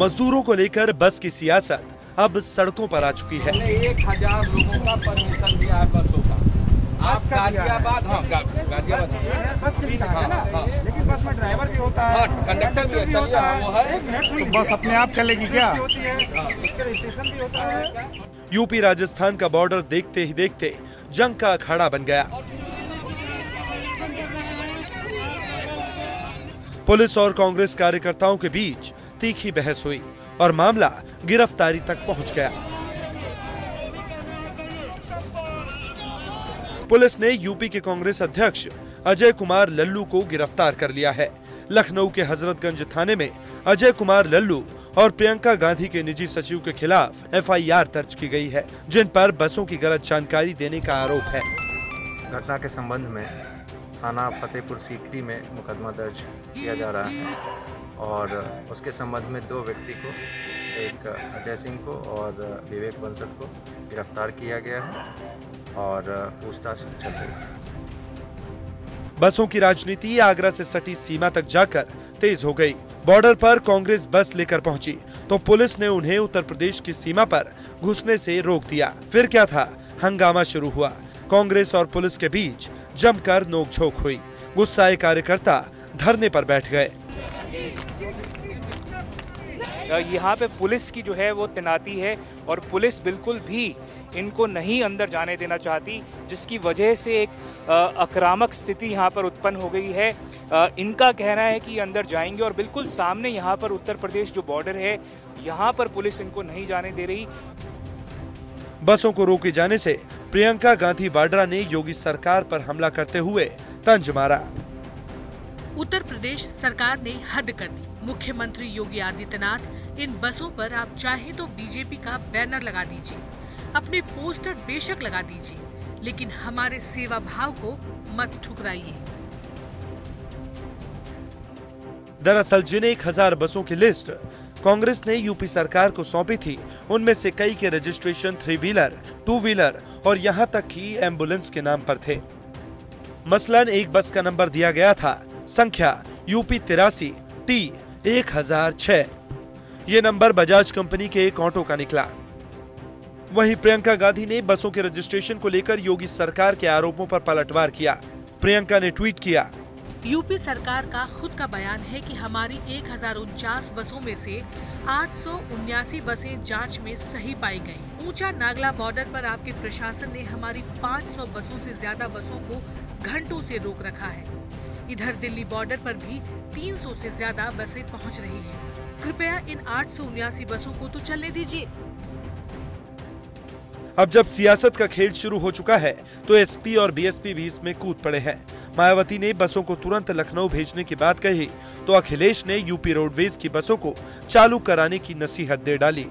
मजदूरों को लेकर बस की सियासत अब सड़कों पर आ चुकी है। एक हज़ार लोगों का परमिशन दिया है बसों का। आप गाजियाबाद हाँ। गाजियाबाद हाँ। बस है ना? हाँ, हाँ। लेकिन बस में ड्राइवर भी होता है। कंडक्टर भी होता हाँ। तो बस अपने आप चलेगी क्या? रजिस्ट्रेशन भी होता है। यूपी राजस्थान का बॉर्डर देखते ही देखते जंग का अखाड़ा बन गया। पुलिस और कांग्रेस कार्यकर्ताओं के बीच तीखी बहस हुई और मामला गिरफ्तारी तक पहुँच गया। पुलिस ने यूपी के कांग्रेस अध्यक्ष अजय कुमार लल्लू को गिरफ़्तार कर लिया है। लखनऊ के हजरतगंज थाने में अजय कुमार लल्लू और प्रियंका गांधी के निजी सचिव के खिलाफ एफआईआर दर्ज की गई है, जिन पर बसों की गलत जानकारी देने का आरोप है। घटना के संबंध में थाना फतेहपुर सीकरी में मुकदमा दर्ज किया जा रहा है। और उसके संबंध में दो व्यक्ति को, एक अजय सिंह को और विवेक बंसल को गिरफ़्तार किया गया है और पूछताछ चल रही है। बसों की राजनीति आगरा से सटी सीमा तक जाकर तेज हो गई। बॉर्डर पर कांग्रेस बस लेकर पहुँची तो पुलिस ने उन्हें उत्तर प्रदेश की सीमा पर घुसने से रोक दिया। फिर क्या था? हंगामा शुरू हुआ। कांग्रेस और पुलिस के बीच जमकर नोकझोंक हुई। गुस्साए कार्यकर्ता धरने पर बैठ गए। यहाँ पे पुलिस की जो है वो तैनाती है और पुलिस बिल्कुल भी इनको नहीं अंदर जाने देना चाहती जिसकी वजह से एक आक्रामक स्थिति यहाँ पर उत्पन्न हो गई है। अ, इनका कहना है कि अंदर जाएँगे और बिल्कुल सामने यहाँ पर उत्तर प्रदेश जो बॉर्डर है यहाँ पर पुलिस इनको नहीं जाने दे रही। बसों को रोके जाने से प्रियंका गांधी वाड्रा ने योगी सरकार पर हमला करते हुए तंज मारा। उत्तर प्रदेश सरकार ने हद कर दी। मुख्यमंत्री योगी आदित्यनाथ, इन बसों पर आप चाहे तो बीजेपी का बैनर लगा दीजिए, अपने पोस्टर बेशक लगा दीजिए, लेकिन हमारे सेवा भाव को मत ठुकराइए। दरअसल जिन एक हज़ार बसों की लिस्ट कांग्रेस ने यूपी सरकार को सौंपी थी, उनमें से कई के registration three wheeler two wheeler और यहाँ तक कि एंबुलेंस के नाम पर थे। मसलन एक बस का नंबर दिया गया था संख्या यूपी तिरासी, टी एक हज़ार छह ये नंबर बजाज कंपनी के एक ऑटो का निकला। वहीं प्रियंका गांधी ने बसों के रजिस्ट्रेशन को लेकर योगी सरकार के आरोपों पर पलटवार किया। प्रियंका ने ट्वीट किया। यूपी सरकार का खुद का बयान है कि हमारी एक हज़ार उनचास बसों में से आठ बसें जाँच में सही पाई गई ऊँचा नागला बॉर्डर पर आपके प्रशासन ने हमारी 500 बसों से ज़्यादा बसों को घंटों से रोक रखा है। इधर दिल्ली बॉर्डर पर भी 300 से ज़्यादा बसें पहुँच रही हैं। कृपया इन आठ बसों को तो चलने दीजिए। अब जब सियासत का खेल शुरू हो चुका है तो एसपी और बीएसपी भी इसमें कूद पड़े हैं। मायावती ने बसों को तुरंत लखनऊ भेजने की बात कही तो अखिलेश ने यूपी रोडवेज़ की बसों को चालू कराने की नसीहत दे डाली।